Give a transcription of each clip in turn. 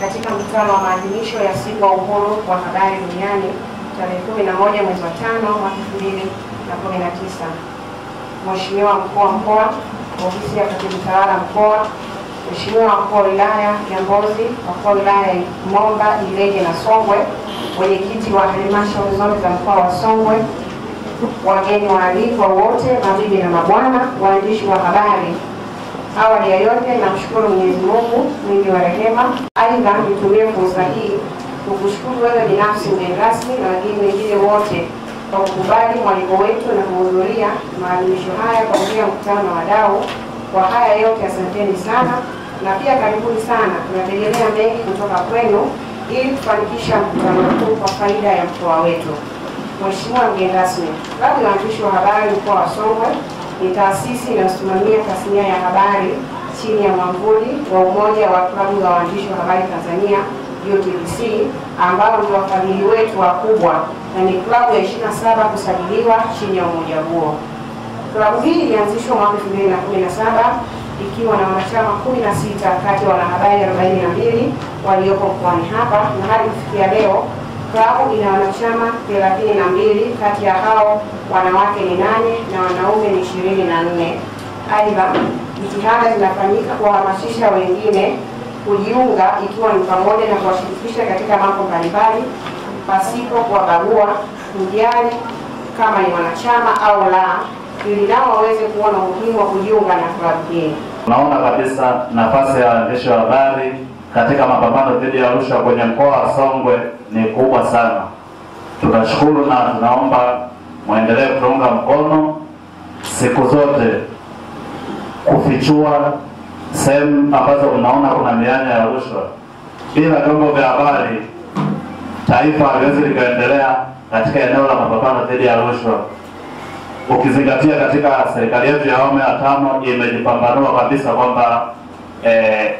katika mkutano wa maadhimisho ya siku ya uhuru wa habari duniani tarehe 11 mwezi wa tano mwaka 2019. Mheshimiwa mkuu wa mkoa, ofisi ya katibu tawala mkoa, Mheshimiwa mkuu wa wilaya ya Mbozi, wakuu wa wilaya ya Momba, Ileje na Songwe, mwenyekiti wa halmashauri zote za mkoa wa Songwe, wageni waalikwa wote, mabibi na mabwana, waandishi wa habari, awali ya yote namshukuru Mwenyezi Mungu mwingi wa rehema. Aidha, nitumie fursa hii kukushukuru wewe binafsi mgeni rasmi na wageni wengine wote kwa kukubali mwaliko wetu na kuhudhuria maadhimisho haya kwa njia mkutano na wadau. Kwa haya yote, asanteni sana na pia karibuni sana. Tunategemea mengi kutoka kwenu ili kufanikisha mkutano huu kwa faida ya mkoa wetu. Mheshimiwa mgeni rasmi, klabu ya waandishi wa habari mkoa wa Songwe ni taasisi inayosimamia tasnia ya habari chini ya mwamvuli wa Umoja wa Klabu za Waandishi wa Habari Tanzania utc ambao ni wafadhili wetu wakubwa na ni klabu ya 27 kusajiliwa chini ya umoja huo. Klabu hii ilianzishwa mwaka 2017 ikiwa na wanachama 16 kati ya wanahabari 42 walioko mkoani hapa na hadi kufikia leo klabu ina wanachama 32, kati ya hao wanawake ni nane na wanaume ni 24. Aidha, jitihada zinafanyika kuwahamasisha wengine kujiunga ikiwa ni pamoja na kuwashirikisha katika mambo mbalimbali pasipo kuwabagua, kujali kama ni wanachama au la, ili nao waweze kuona umuhimu wa kujiunga na klabu hii. Naona kabisa nafasi ya waandishi wa habari katika mapambano dhidi ya rushwa kwenye mkoa wa Songwe ni kubwa sana. Tunashukuru na tunaomba mwendelee kutunga mkono siku zote kufichua sehemu ambazo unaona kuna mianya ya rushwa. Bila vyombo vya habari, taifa haliwezi likaendelea katika eneo la mapambano dhidi ya rushwa. Ukizingatia katika serikali yetu ya awamu ya tano imejipambanua kabisa kwamba eh,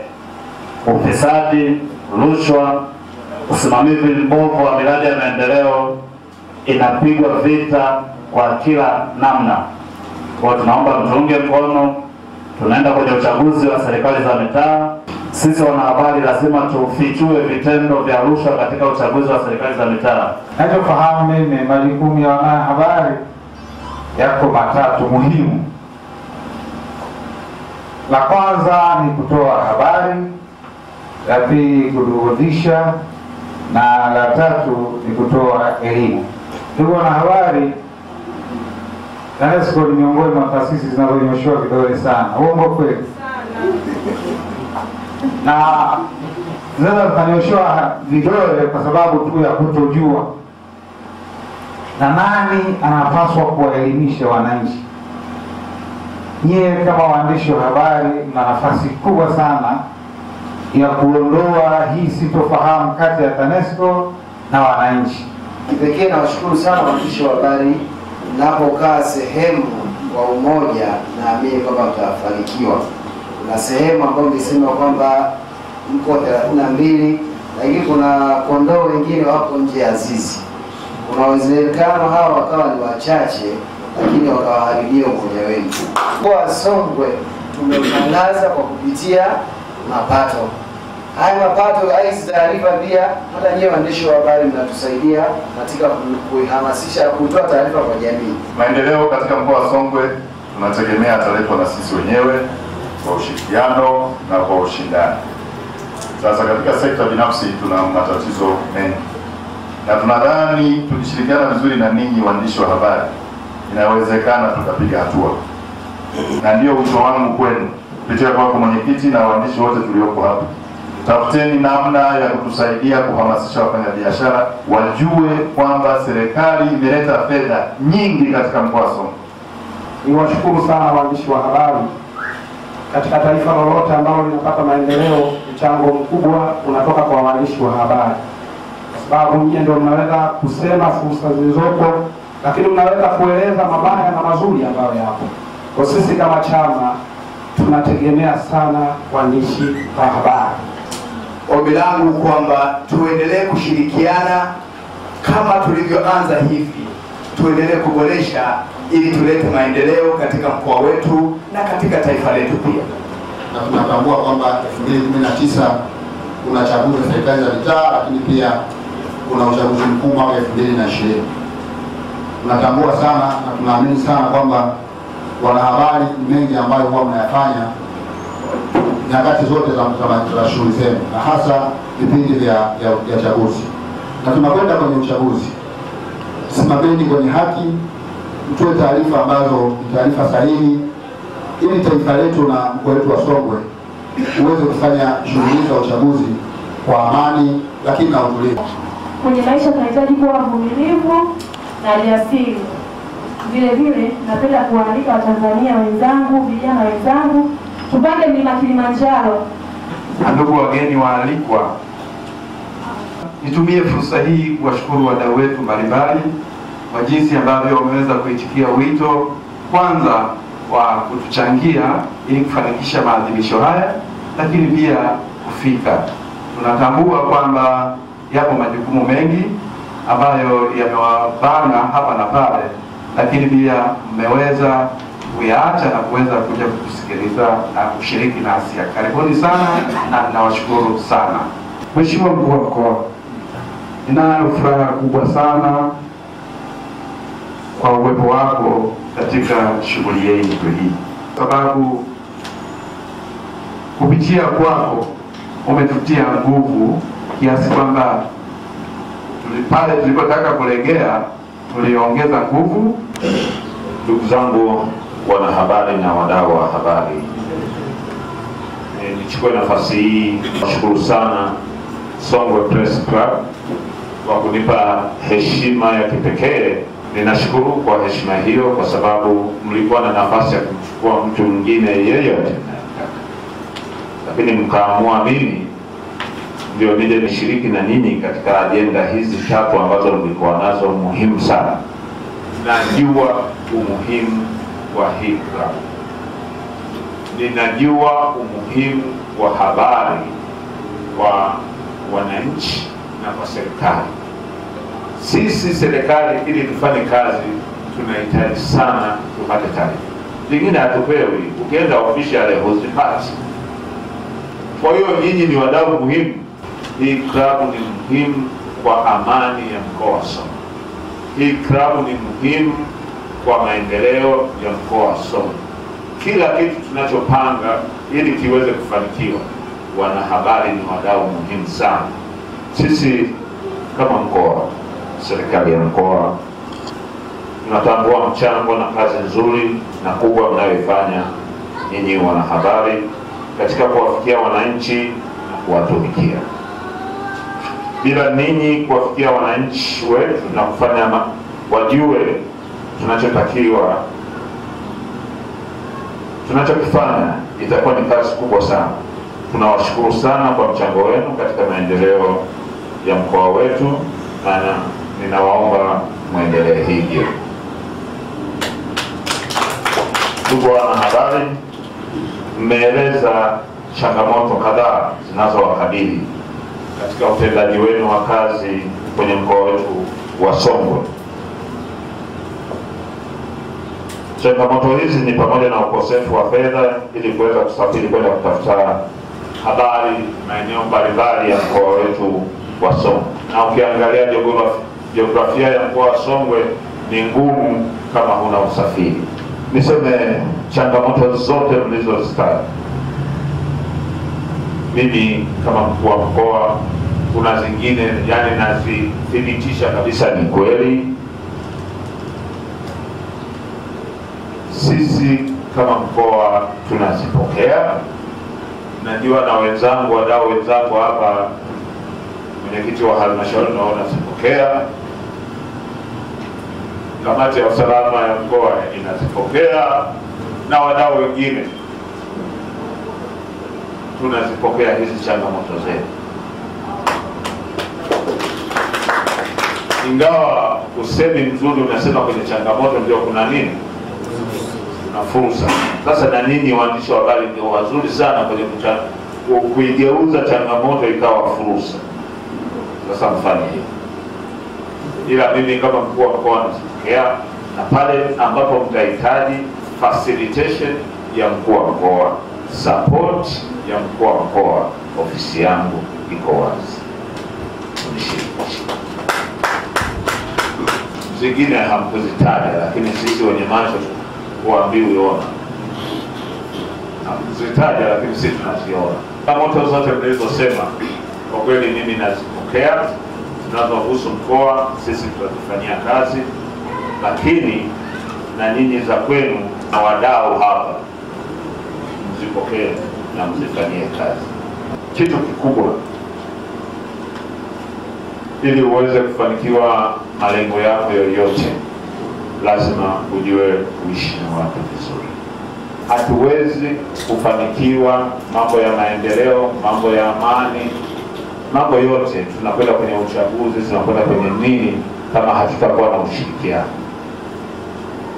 ufisadi, rushwa, usimamizi mbovu wa miradi ya maendeleo inapigwa vita kwa kila namna. Kwa tunaomba mtuunge mkono, tunaenda kwenye uchaguzi wa serikali za mitaa. Sisi wanahabari lazima tufichue vitendo vya rushwa katika uchaguzi wa serikali za mitaa. Nachofahamu mimi, majukumu ya wanahabari yako matatu muhimu. La kwanza ni kutoa habari, la pili kuburudisha, na la tatu ni kutoa elimu. Ndugu wanahabari, TANESCO ni miongoni mwa taasisi zinazonyoshewa vidole sana, uongo kweli? Na zinaweza zikanyoshewa vidole kwa sababu tu ya kutojua na nani anapaswa kuwaelimisha wananchi. Nyie kama waandishi wa habari mna nafasi kubwa sana ya kuondoa hii sitofahamu kati ya TANESCO na wananchi. Kipekee nawashukuru sana waandishi wa habari, mnapokaa sehemu kwa umoja, naamini kwamba mtafanikiwa. Kuna sehemu ambayo nilisema kwamba mko thelathini na mbili, lakini kuna kondoo wengine wapo nje ya zizi. Kuna uwezekano hawa wakawa ni wachache, lakini wakawaharibia umoja wenu. Mkoa wa Songwe tumetangaza kwa kupitia mapato. Haya mapato hizi taarifa pia, hata nyie waandishi wa habari mnatusaidia katika kuhamasisha, kutoa taarifa kwa jamii. Maendeleo katika mkoa wa Songwe tunategemea ataletwa na sisi wenyewe kwa ushirikiano na kwa ushindani. Sasa katika sekta binafsi tuna matatizo mengi, na tunadhani tukishirikiana vizuri na ninyi waandishi wa habari, inawezekana tukapiga hatua, na ndio wito wangu kwenu kupitia kwako mwenyekiti na waandishi wote tulioko hapa tafuteni namna ya kutusaidia kuhamasisha wafanyabiashara wajue kwamba serikali imeleta fedha nyingi katika mkoa wa Songwe. Niwashukuru sana waandishi wa habari. Katika taifa lolote ambalo linapata maendeleo, mchango mkubwa unatoka kwa waandishi wa habari, kwa sababu nyie ndio mnaweza kusema fursa zilizopo, lakini mnaweza kueleza mabaya na mazuri ambayo yapo. Kwa sisi kama chama tunategemea sana waandishi wa habari. Ombi langu kwamba tuendelee kushirikiana kama tulivyoanza hivi, tuendelee kuboresha ili tulete maendeleo katika mkoa wetu na katika taifa letu pia. na tunatambua kwamba 2019 kuna chaguzi za serikali za mitaa, lakini pia kuna uchaguzi mkuu mwaka elfu mbili na ishirini. Tunatambua sana na tunaamini sana kwamba wanahabari mengi ambayo huwa mnayafanya nyakati zote za, shughuli zenu na hasa vipindi vya chaguzi, na tunakwenda kwenye uchaguzi. Simameni kwenye haki, mtoe taarifa ambazo ni taarifa sahihi, ili taifa letu na mkoa wetu wa Songwe uweze kufanya shughuli za uchaguzi kwa amani, lakini na utulivu. Kwenye maisha tunahitaji kuwa mvumilivu na jasiri. Vile vile napenda kuwaalika Watanzania wenzangu, vijana wenzangu, tupande mlima Kilimanjaro. Ndugu wageni waalikwa, nitumie fursa hii kuwashukuru wadau wetu mbalimbali kwa jinsi ambavyo wameweza kuitikia wito kwanza wa kutuchangia ili kufanikisha maadhimisho haya, lakini pia kufika. Tunatambua kwamba yapo majukumu mengi ambayo yamewabana hapa na pale, lakini pia mmeweza kuyaacha na kuweza kuja kutusikiliza na kushiriki nasi. Karibuni sana na ninawashukuru sana. Mheshimiwa mkuu wa mkoa, ninayo furaha kubwa sana kwa uwepo wako katika shughuli yetu hii, sababu kupitia kwako umetutia nguvu kiasi kwamba pale tulipotaka kulegea tuliongeza nguvu. Ndugu zangu wanahabari na wadau wa habari, e, nichukue nafasi hii nashukuru sana Songwe Press Club kwa kunipa heshima ya kipekee. Ninashukuru kwa heshima hiyo, kwa sababu mlikuwa na nafasi ya kumchukua mtu mwingine yeyote lakini mkaamua mimi ndio nije nishiriki na nyinyi katika ajenda hizi tatu ambazo nilikuwa nazo muhimu sana. Najua umuhimu wa hii klabu, ninajua umuhimu wa habari kwa wananchi na kwa serikali. Sisi serikali, ili tufanye kazi, tunahitaji sana tupate taarifa, lingine hatupewi. Ukienda ofisi ya leo huzipati. Kwa hiyo nyinyi ni wadau muhimu. Hii klabu ni muhimu kwa amani ya mkoa wa Songwe. Hii klabu ni muhimu kwa maendeleo ya mkoa wa Songwe. Kila kitu tunachopanga ili kiweze kufanikiwa, wanahabari ni wadau muhimu sana. Sisi kama mkoa, serikali ya mkoa tunatambua mchango na kazi nzuri na kubwa mnayoifanya nyinyi wanahabari katika kuwafikia wananchi na kuwatumikia. Bila ninyi kuwafikia wananchi wetu na kufanya wajue tunachotakiwa tunachokifanya, itakuwa ni kazi kubwa sana. Tunawashukuru sana kwa mchango wenu katika maendeleo ya mkoa wetu, na ninawaomba mwendelee hivyo. Ndugu wanahabari, mmeeleza changamoto kadhaa zinazowakabili katika utendaji wenu wa kazi kwenye mkoa wetu wa Songwe. Changamoto hizi ni pamoja na ukosefu wa fedha ili kuweza kusafiri kwenda kutafuta habari maeneo mbalimbali ya mkoa wetu wa Songwe, na ukiangalia jiografia ya mkoa wa Songwe ni ngumu kama huna usafiri. Niseme changamoto zote mlizozitaja mimi kama mkuu wa mkoa, kuna zingine yani nazithibitisha kabisa ni kweli. Sisi kama mkoa tunazipokea. Najua na wenzangu, wadau wenzangu hapa, mwenyekiti wa halmashauri naona zipokea, kamati ya usalama ya mkoa inazipokea na wadau wengine tunazipokea hizi changamoto zetu, ingawa usemi mzuri unasema kwenye changamoto ndio kuna nini, na fursa. Sasa na nini waandishi wa habari ndio wazuri sana kwenye kuigeuza changamoto ikawa fursa. Sasa mfanye ila mimi kama mkuu wa mkoa nazipokea, na pale ambapo mtahitaji facilitation ya mkuu wa mkoa support ya mkuu wa mkoa, ofisi yangu iko wazi. Zingine hamkuzitaja, lakini sisi wenye macho huambiwi ona. Hamkuzitaja, lakini sisi tunaziona. Changamoto zote mlizosema, kwa kweli mimi nazipokea, zinazohusu mkoa sisi tutazifanyia kazi, lakini na nyinyi za kwenu na wadau hapa mzipokee na mzifanyie kazi. Kitu kikubwa ili uweze kufanikiwa malengo yako yoyote, lazima ujue kuishi na watu vizuri. Hatuwezi kufanikiwa mambo ya maendeleo, mambo ya amani, mambo yote, tunakwenda kwenye uchaguzi, tunakwenda kwenye nini, kama hatutakuwa na ushirikiano.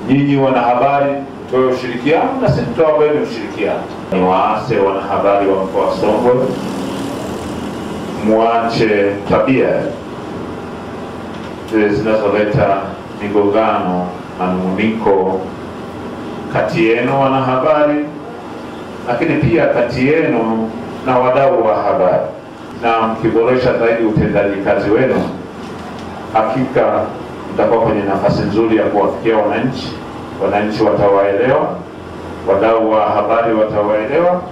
Nyinyi wanahabari toe ushirikiano na sisi tutawapeni ushirikiano. Ni waase wanahabari wa mkoa wa Songwe, muache tabia zinazoleta migongano, manunguniko kati yenu wanahabari, lakini pia kati yenu na wadau wa habari, na mkiboresha zaidi utendaji kazi wenu, hakika mtakuwa kwenye nafasi nzuri ya kuwafikia wananchi. Wananchi watawaelewa, wadau wa habari watawaelewa,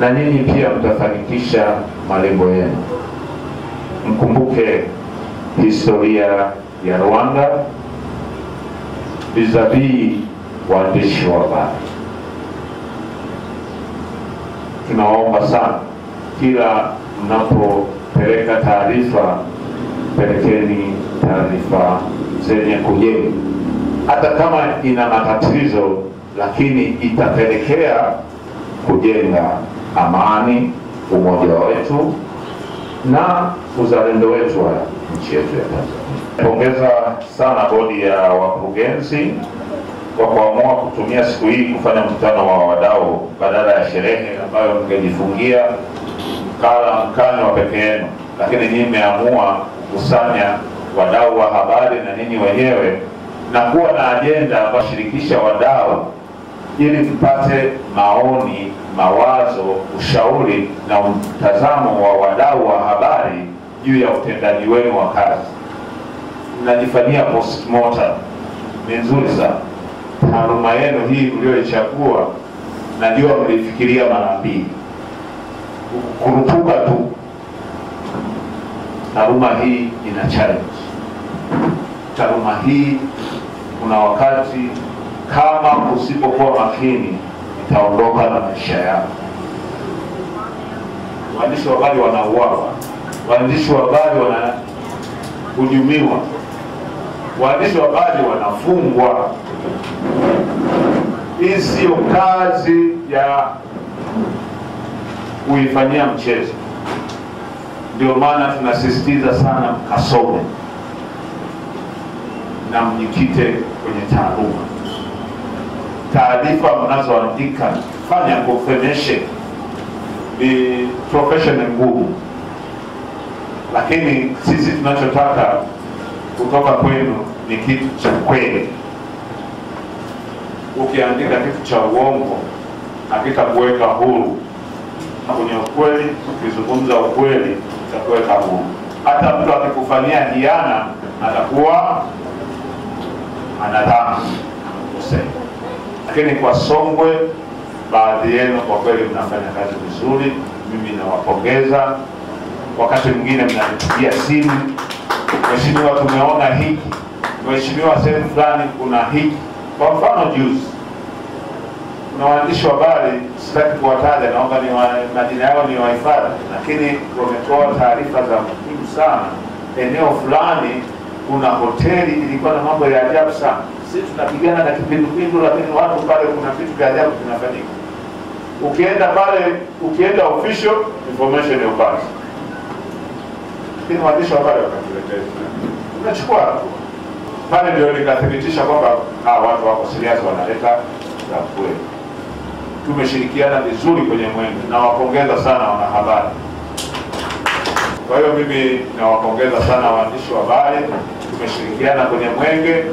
na nyinyi pia mtafanikisha malengo yenu. Mkumbuke historia ya Rwanda vis-a-vis waandishi wa habari. Tunawaomba sana, kila mnapopeleka taarifa, pelekeni taarifa zenye kujenga, hata kama ina matatizo, lakini itapelekea kujenga amani, umoja wetu na uzalendo wetu wa nchi yetu ya Tanzania. Pongeza sana bodi ya wakurugenzi kwa kuamua kutumia siku hii kufanya mkutano wa wadau badala ya sherehe ambayo mngejifungia kala mkanywa peke yenu, lakini nyinyi mmeamua kukusanya wadau wa habari na ninyi wenyewe na kuwa na ajenda ya shirikisha wadau ili mpate maoni, mawazo, ushauri na mtazamo wa wadau wa habari juu ya utendaji wenu wa kazi. Mnajifanyia postmortem, ni nzuri sana. Taaluma yenu hii mlioichagua, najua mlifikiria mara mbili, kurupuka tu. Taaluma hii ina challenge. Taaluma hii kuna wakati kama usipokuwa makini itaondoka na maisha yako. Waandishi wa habari wanauawa, waandishi wa habari wanahujumiwa, waandishi wa habari wanafungwa. Hii siyo kazi ya kuifanyia mchezo. Ndio maana tunasisitiza sana mkasome na mjikite kwenye taaluma taarifa mnazoandika fanya confirmation. Ni profession ngumu, lakini sisi tunachotaka kutoka kwenu ni kitu cha kweli. Ukiandika kitu cha uongo hakitakuweka huru, kwenye ukweli, ukizungumza ukweli itakuweka huru. Hata mtu akikufanyia hiana atakuwa anadhani anakosea. lakini kwa Songwe, baadhi yenu kwa kweli mnafanya kazi vizuri, mimi nawapongeza. Wakati mwingine mnanipigia simu, mheshimiwa, tumeona hiki, mheshimiwa, sehemu fulani kuna hiki. Kwa mfano juzi, kuna waandishi wa habari, sitaki kuwataja, naomba ni wa, majina yao ni wahifadhi, lakini wametoa taarifa za muhimu sana. Eneo fulani kuna hoteli ilikuwa na mambo ya ajabu sana sisi tunapigana na kipindupindu, lakini watu pale kuna vitu vya ajabu vinafanyika. Ukienda pale, ukienda official information ya upasi, lakini waandishi wa wakatuletea, tunachukua hatua pale. Ndio nikathibitisha kwamba hawa watu wako serious, wanaleta za kweli. Tumeshirikiana vizuri kwenye mwenge, nawapongeza sana wanahabari. Kwa hiyo mimi nawapongeza sana waandishi wa habari, tumeshirikiana kwenye mwenge.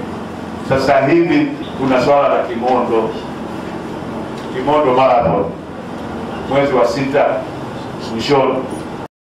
Sasa hivi kuna swala la Kimondo, Kimondo Marathon mwezi wa sita mwishoni